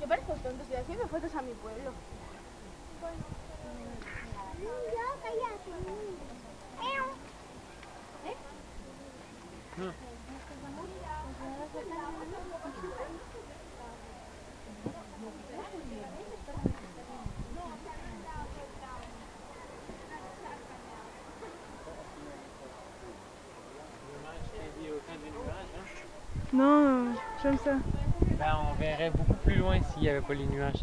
Yo parezco tonto, estoy haciendo fotos a mi pueblo. Bueno. Ya, cállate. ¿Eh? No. Non, euh, j'aime ça. Ben, on verrait beaucoup plus loin s'il n'y avait pas les nuages.